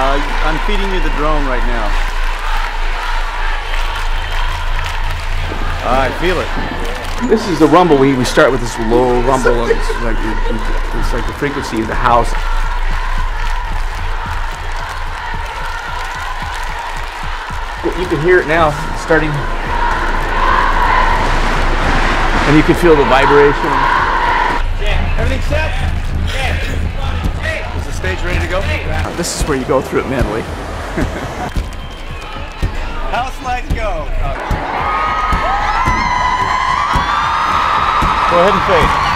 Uh, I'm feeding you the drone right now. I feel it. This is the rumble. We, we start with this low rumble. And it's like it's like the frequency of the house. You can hear it now, starting, and you can feel the vibration. Yeah, Everything set? Is ready to go? Uh, this is where you go through it mentally. House lights go. Go ahead and fade.